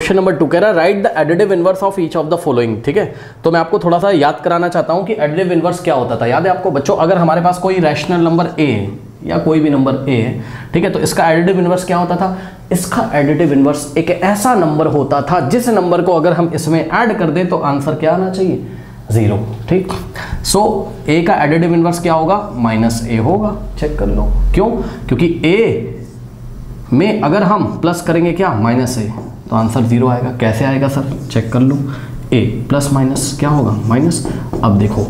Question number two कह रहा है write the additive inverse of each of the following ठीक है? तो मैं आपको थोड़ा सा याद कराना चाहता हूँ कि एडिटिव इनवर्स क्या होता था। याद है आपको बच्चों अगर हमारे पास कोई रैशनल नंबर ए या कोई भी नंबर ए है ठीक है तो इसका एडिटिव इनवर्स क्या होता था? इसका एडिटिव इनवर्स एक ऐसा नंबर होता था जिस नंबर को अगर हम इसमें ऐड कर दें तो आंसर क्या आना चाहिए? ज़ीरो ठीक? सो so, ए का एडिटिव इनवर्स क्या होगा? माइनस ए होगा। चेक कर लो। क्यों? क्योंकि ए में अगर हम प्लस करेंगे क्या? माइनस ए तो आंसर ज़ीरो आएगा। कैसे आएगा सर? चेक कर लूँ। ए प्लस माइनस क्या होगा? माइनस अब देखो,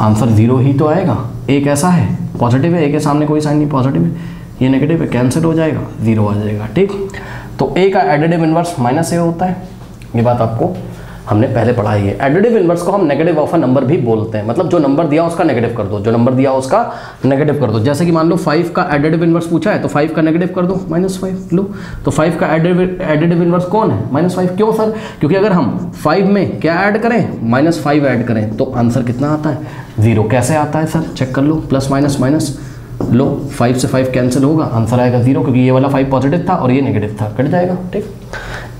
आंसर ज़ीरो ही तो आएगा। ए कैसा है। पॉजिटिव है ए के सामने कोई साइन नहीं। पॉजिटिव है। ये नेगेटिव है कैंसिल हो जाएगा। ज़ीरो आ जाएगा, ठीक? तो ए का एडिटिव इनवर्स माइनस ए होता है। ये बात आपको हमने पहले पढ़ा ही है। एडिटिव इन्वर्स को हम नेगेटिव ऑफ़ अ नंबर भी बोलते हैं। मतलब जो नंबर दिया उसका नेगेटिव कर दो। जो नंबर दिया उसका नेगेटिव कर दो। जैसे कि मान लो फाइव का एडिटिव इन्वर्स पूछा है तो फाइव का नेगेटिव कर दो। माइनस फाइव लो। तो फाइव का एडिटिव इन्वर्स कौन है? माइनस फाइव क्यों सर क्योंकि अगर हम फाइव में क्या ऐड करें? माइनस फाइव ऐड करें। तो आंसर कितना आता है? ज़ीरो कैसे आता है सर चेक कर लो। प्लस माइनस माइनस लो। फाइव से फाइव कैंसिल होगा। आंसर आएगा ज़ीरो क्योंकि ये वाला फाइव पॉजिटिव था और ये नेगेटिव था। कट जाएगा। ठीक?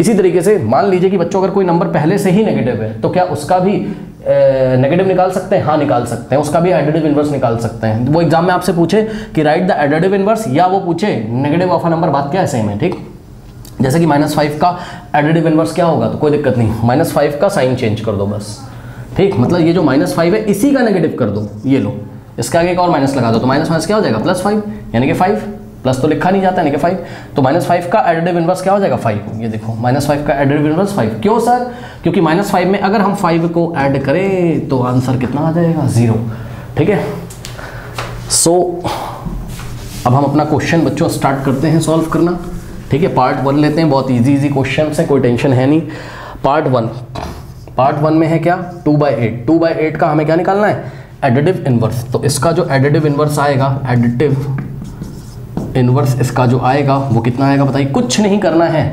इसी तरीके से मान लीजिए कि बच्चों, अगर कोई नंबर पहले से ही नेगेटिव है तो क्या उसका भी नेगेटिव निकाल सकते हैं? हाँ निकाल सकते हैं। उसका भी एडिटिव इनवर्स निकाल सकते हैं। वो एग्ज़ाम में आपसे पूछे कि राइट द एडिटिव इनवर्स या वो पूछे नेगेटिव ऑफ़ अ नंबर बात क्या है? सेम है, ठीक? जैसे कि माइनस फाइव का एडिटिव इनवर्स क्या होगा? तो कोई दिक्कत नहीं। माइनस फाइव का साइन चेंज कर दो बस। ठीक? मतलब ये जो माइनस फाइव है, इसी का नेगेटिव कर दो। ये लो। इसके आगे एक और माइनस लगा दो तो माइनस माइनस क्या हो जाएगा? प्लस फाइव यानी कि फाइव प्लस तो लिखा नहीं जाता है ना कि फाइव तो माइनस फाइव का एडिटिव इनवर्स क्या हो जाएगा? फाइव ये देखो माइनस फाइव का एडिटिव इनवर्स फाइव क्यों सर क्योंकि माइनस फाइव में अगर हम फाइव को ऐड करें तो आंसर कितना आ जाएगा? ज़ीरो ठीक है? सो अब हम अपना क्वेश्चन बच्चों स्टार्ट करते हैं सॉल्व करना। ठीक है? पार्ट वन लेते हैं। बहुत ईजी इजी क्वेश्चन है, कोई टेंशन है नहीं। पार्ट वन पार्ट वन में है क्या? Two by eight two by eight का हमें क्या निकालना है? एडिटिव इनवर्स तो इसका जो additive inverse additive additive inverse इसका जो आएगा, वो कितना आएगा बताइए? कुछ नहीं करना है।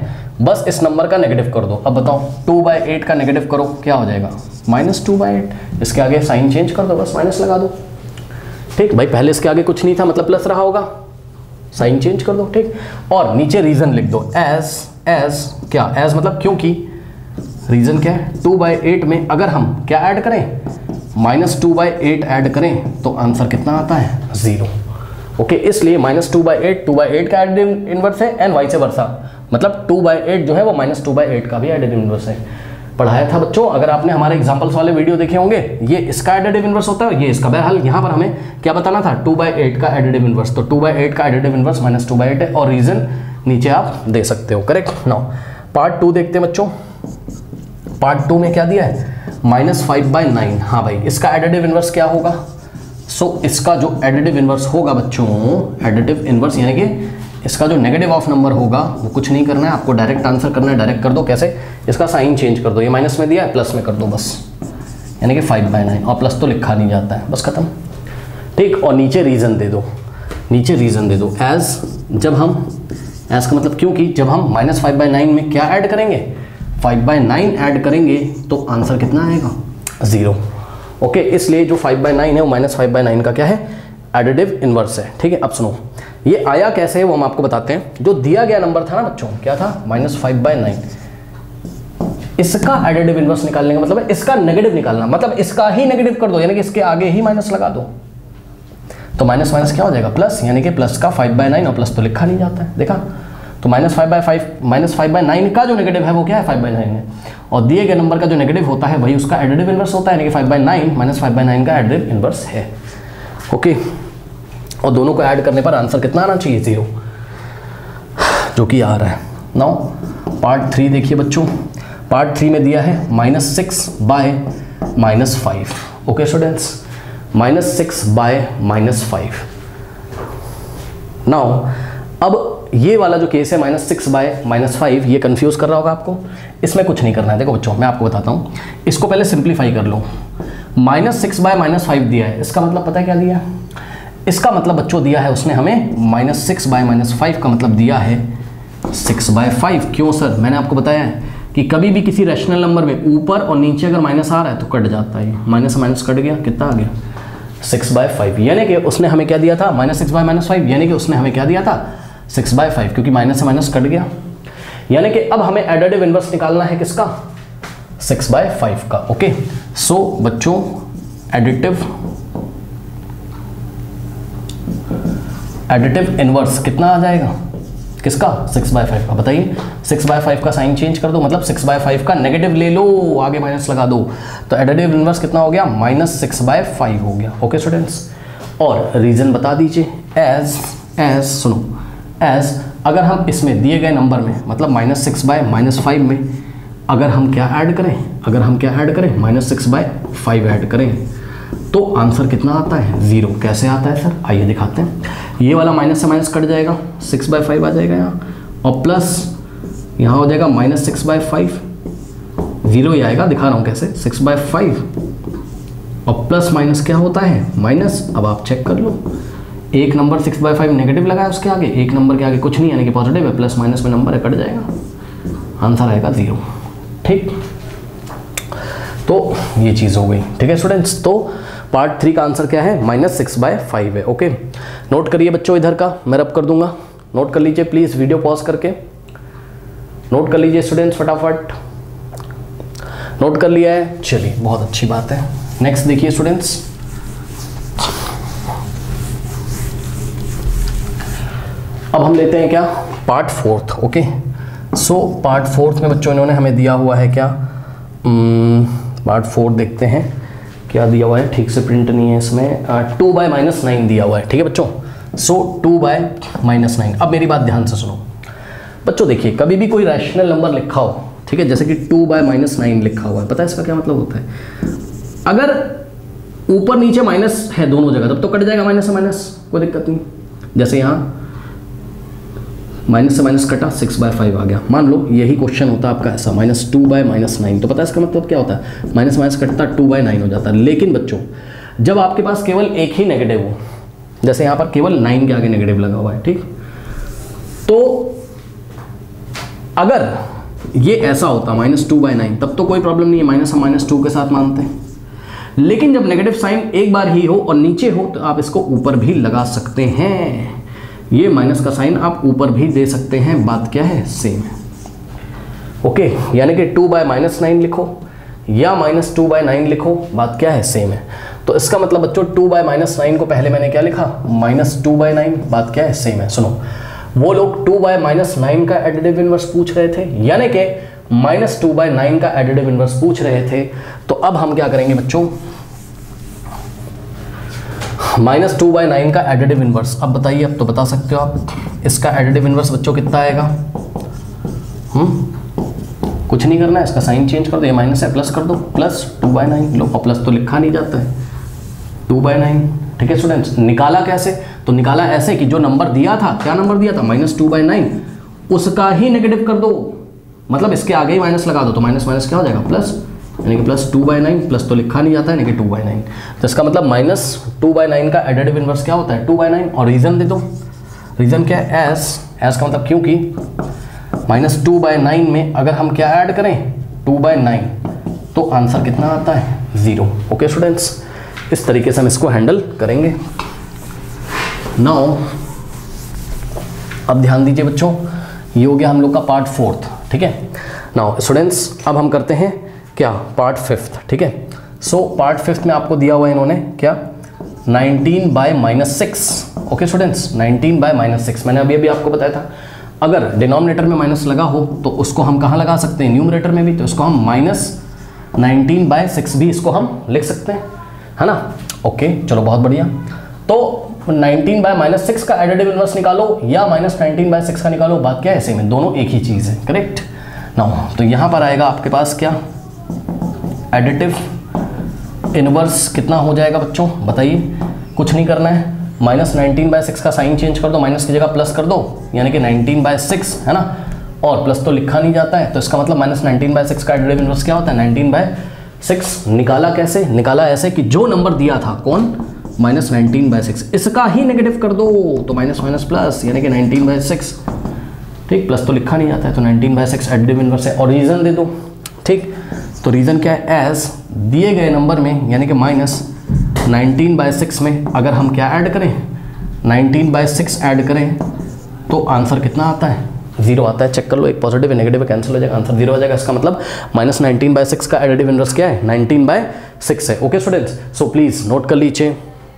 बस इस नंबर का नेगेटिव कर दो। अब बताओ टू बाई एट का नेगेटिव करो, क्या हो जाएगा? माइनस टू बाई एट इसके आगे साइन चेंज कर दो, बस माइनस लगा दो। ठीक? भाई, पहले इसके आगे कुछ नहीं था मतलब प्लस रहा होगा। साइन चेंज कर दो, ठीक? और नीचे रीजन लिख दो। एज एज क्या? एज मतलब क्योंकि रीजन क्या है? टू बाई एट में अगर हम क्या ऐड करें? Minus two by eight add करें तो आंसर कितना आता है? ज़ीरो ओके, इसलिए minus two by eight, two by eight का एडिटिव इनवर्स है एंड वाई से वर्षा मतलब टू बाई एट जो है वो माइनस टू बाई एट का भी एडिटिव इनवर्स है। पढ़ाया था बच्चों, अगर आपने हमारे एग्जाम्पल्स वाले वीडियो देखे होंगे, ये इसका एडिटिव इनवर्स होता है ये इसका बहरहाल यहाँ पर हमें क्या बताना था? टू बाई एट का एडिटिव इनवर्स तो टू बाई एट का additive inverse minus two by eight है, और रीजन नीचे आप दे सकते हो। करेक्ट नाउ पार्ट टू देखते हैं बच्चों। पार्ट टू में क्या दिया है? माइनस फाइव बाई नाइन हाँ भाई, इसका एडिटिव इनवर्स क्या होगा? सो so, इसका जो एडिटिव इनवर्स होगा बच्चों एडिटिव इनवर्स यानी कि इसका जो नेगेटिव ऑफ़ नंबर होगा वो कुछ नहीं करना है आपको डायरेक्ट आंसर करना है डायरेक्ट कर दो कैसे? इसका साइन चेंज कर दो ये माइनस में दिया है प्लस में कर दो बस। यानी कि फाइव बाई नाइन और प्लस तो लिखा नहीं जाता है बस खत्म। ठीक और नीचे रीज़न दे दो। नीचे रीज़न दे दो। एज जब हम एज का मतलब क्योंकि जब हम माइनस फाइव बाई नाइन में क्या ऐड करेंगे? फाइव बाई नाइन ऐड करेंगे तो आंसर कितना आएगा? ज़ीरो ओके इसलिए जो फाइव बाई नाइन है, वो माइनस फाइव बाई नाइन का क्या है? एडिटिव इनवर्स है। ठीक है, अब सुनो। ये आया कैसे है, वो हम आपको बताते हैं। जो दिया गया नंबर था ना बच्चों, क्या था? माइनस फाइव बाई नाइन इसका एडिटिव इनवर्स निकालने का मतलब है, इसका नेगेटिव निकालना। मतलब इसका ही नेगेटिव कर दो, यानी कि इसके आगे ही माइनस लगा दो। तो माइनस माइनस क्या हो जाएगा? प्लस यानी कि प्लस का फाइव बाई नाइन और प्लस तो लिखा नहीं जाता है। देखा? तो minus five by five minus five by nine का जो नेगेटिव है, वो क्या है? फाइव बाई नाइन है। और दिए गए नंबर का जो नेगेटिव होता है, वही उसका एडिटिव इनवर्स होता है five by nine minus five by nine का एडिटिव इनवर्स है। ओके और दोनों को ऐड करने पर आंसर कितना आना चाहिए? ज़ीरो जो कि आ रहा है। नाउ पार्ट थ्री देखिए बच्चों। पार्ट थ्री में दिया है minus six by minus five okay students minus six by minus five now अब ये वाला जो केस है minus six by minus five ये कंफ्यूज कर रहा होगा आपको। इसमें कुछ नहीं करना है। देखो बच्चों, मैं आपको बताता हूँ। इसको पहले सिंप्लीफाई कर लो। Minus six by minus five दिया है। इसका मतलब पता है क्या दिया? इसका मतलब बच्चों, दिया है उसने हमें minus six by minus five का मतलब दिया है। सिक्स बाय फाइव क्यों सर? मैंने आपको बताया है कि कभी भी किसी रैशनल नंबर में ऊपर और नीचे अगर माइनस आ रहा है तो कट जाता है। माइनस माइनस कट गया। कितना आ गया? सिक्स बाय फाइव यानी कि उसने हमें क्या दिया था? Minus six by minus five यानी कि उसने हमें क्या दिया था? सिक्स बाय फाइव क्योंकि माइनस से माइनस कट गया। यानी कि अब हमें एडिटिव इनवर्स निकालना है किसका? सिक्स बाय फाइव का ओके सो so, बच्चों एडिटिव एडिटिव इनवर्स कितना आ जाएगा? किसका? सिक्स बाय फाइव का बताइए। सिक्स बाय फाइव का साइन चेंज कर दो मतलब सिक्स बाय फाइव का नेगेटिव ले लो आगे माइनस लगा दो। तो एडिटिव इनवर्स कितना हो गया? माइनस सिक्स बाय फाइव हो गया ओके okay, स्टूडेंट्स और रीजन बता दीजिए एज एज सुनो। एज अगर हम इसमें दिए गए नंबर में मतलब minus six by minus five में, अगर हम क्या ऐड करें? अगर हम क्या ऐड करें? Minus six by five add करें तो आंसर कितना आता है? ज़ीरो कैसे आता है सर आइए दिखाते हैं। ये वाला माइनस से माइनस कट जाएगा। सिक्स बाय फाइव आ जाएगा यहाँ। और प्लस यहाँ हो जाएगा minus six by five zero ही आएगा। दिखा रहा हूँ कैसे? सिक्स बाय फाइव और प्लस माइनस क्या होता है? माइनस अब आप चेक कर लो। एक number six by five negative लगाया उसके आगे, एक नंबर के आगे कुछ नहीं, यानी कि पॉजिटिव है प्लस माइनस में नंबर है, कट जाएगा। आंसर आएगा ज़ीरो ठीक? तो ये चीज़ हो गई। ठीक है स्टूडेंट्स तो पार्ट थ्री का आंसर क्या है? माइनस सिक्स बाय फाइव है ओके नोट करिए बच्चों इधर का, मैं रब कर दूँगा। नोट कर लीजिए प्लीज़ वीडियो पॉज करके। नोट कर लीजिए स्टूडेंट्स फटाफट। नोट कर लिया है। चलिए, बहुत अच्छी बात है। नेक्स्ट देखिए स्टूडेंट्स अब हम लेते हैं क्या? Part fourth okay so part fourth में बच्चों इन्होंने हमें दिया हुआ है क्या? पार्ट hmm, फोर्थ देखते हैं। क्या दिया हुआ है? ठीक से प्रिंट नहीं है इसमें। टू बाय माइनस नाइन दिया हुआ है ठीक है बच्चों? So two by minus nine अब मेरी बात ध्यान से सुनो। बच्चों देखिए कभी भी कोई रैशनल नंबर लिखा हो ठीक है जैसे कि टू बाय माइनस नाइन लिखा हुआ है पता है इसका क्या मतलब होता है? अगर ऊपर नीचे माइनस है दोनों जगह तब तो कट जाएगा माइनस माइनस कोई दिक्कत नहीं। जैसे यहाँ माइनस से माइनस कटा सिक्स बाय फाइव आ गया। मान लो, यही क्वेश्चन होता है आपका ऐसा minus two by minus nine तो पता है इसका मतलब क्या होता है? माइनस माइनस कटता टू बाय नाइन हो जाता है। लेकिन बच्चों, जब आपके पास केवल एक ही नेगेटिव हो, जैसे यहाँ पर केवल नाइन के आगे नेगेटिव लगा हुआ है, ठीक? तो अगर ये ऐसा होता माइनस टू बाय नाइन तब तो कोई प्रॉब्लम नहीं है माइनस हम माइनस टू के साथ मानते हैं। लेकिन जब नेगेटिव साइन एक बार ही हो और नीचे हो तो आप इसको ऊपर भी लगा सकते हैं। ये माइनस का साइन आप ऊपर भी दे सकते हैं, बात क्या है? सेम है। ओके यानी कि टू बाय माइनस नाइन लिखो, या माइनस टू बाय नाइन लिखो, बात क्या है? सेम है। तो इसका मतलब बच्चों टू बाय माइनस नाइन को पहले मैंने क्या लिखा? माइनस टू बाय नाइन बात क्या है? सेम है। सुनो, वो लोग टू बाय माइनस नाइन का एडिटिव इनवर्स पूछ रहे थे, यानी कि माइनस टू बाय नाइन का एडिटिव इनवर्स पूछ रहे थे। तो अब हम क्या करेंगे बच्चों? माइनस टू बाई नाइन का एडिटिव इनवर्स अब बताइए, अब तो बता सकते हो आप, इसका एडिटिव इनवर्स बच्चों कितना आएगा? हम्म? कुछ नहीं करना है इसका साइन चेंज कर दो, ये माइनस है प्लस कर दो। प्लस टू बाई नाइन लो और प्लस तो लिखा नहीं जाता है। टू बाई नाइन ठीक है स्टूडेंट्स निकाला कैसे? तो निकाला ऐसे कि जो नंबर दिया था, क्या नंबर दिया था? माइनस टू बाई नाइन उसका ही नेगेटिव कर दो। मतलब इसके आगे ही माइनस लगा दो तो माइनस माइनस क्या हो जाएगा? प्लस यानी कि plus two by nine plus तो लिखा नहीं जाता है यानी कि टू बाई नाइन तो इसका मतलब माइनस टू बाई नाइन का एडेटिव इनवर्स क्या होता है? टू बाई नाइन और रीज़न दे दो। रीज़न क्या है? एस एस का मतलब क्योंकि माइनस टू बाई नाइन में अगर हम क्या ऐड करें? टू बाई नाइन तो आंसर कितना आता है? ज़ीरो ओके स्टूडेंट्स इस तरीके से हम इसको हैंडल करेंगे। नाउ अब ध्यान दीजिए बच्चों, ये हो गया हम लोग का पार्ट फोर्थ ठीक है? नाउ स्टूडेंट्स अब हम करते हैं क्या? पार्ट फिफ्थ ठीक है? सो पार्ट फिफ्थ में आपको दिया हुआ इन्होंने, क्या? 19 by minus six okay students 19 by minus six मैंने अभी अभी आपको बताया था। अगर डिनोमिनेटर में माइनस लगा हो तो उसको हम कहाँ लगा सकते हैं? न्यूमरेटर में भी तो इसको हम माइनस नाइनटीन बाय सिक्स भी इसको हम लिख सकते हैं। है ना? ओके चलो, बहुत बढ़िया। तो 19 बाय माइनस सिक्स का एडिटिव इनवर्स निकालो, या माइनस नाइनटीन बाय सिक्स का निकालो, बात क्या है? ऐसे में दोनों एक ही चीज़ है करेक्ट ना तो यहाँ पर आएगा आपके पास क्या? एडिटिव इनवर्स कितना हो जाएगा बच्चों? बताइए। कुछ नहीं करना है। माइनस नाइनटीन बाय सिक्स का साइन चेंज कर दो। माइनस की जगह प्लस कर दो। यानी कि नाइनटीन बाय सिक्स, है ना? और प्लस तो लिखा नहीं जाता है। तो इसका मतलब माइनस नाइनटीन बाय सिक्स का एडिटिव इनवर्स क्या होता है? Nineteen by six. निकाला कैसे? निकाला ऐसे कि जो नंबर दिया था, कौन? Minus nineteen by six. इसका ही नेगेटिव कर दो। तो माइनस माइनस प्लस, यानी कि नाइनटीन बाय सिक्स। ठीक? प्लस तो लिखा नहीं जाता है तो nineteen by six additive inverse है। और रीज़न दे दो। ठीक? तो रीज़न क्या है? एज दिए गए नंबर में, यानी कि माइनस नाइनटीन बाय सिक्स में अगर हम क्या ऐड करें? नाइनटीन बाय सिक्स ऐड करें तो आंसर कितना आता है? ज़ीरो आता है चेक कर लो, एक पॉजिटिव नेगेटिव कैंसिल हो जाएगा आंसर ज़ीरो हो जाएगा। इसका मतलब माइनस नाइनटीन बाय सिक्स का एडिटिव इनवर्स क्या है? नाइनटीन बाय सिक्स है। Okay students so please note कर लीजिए।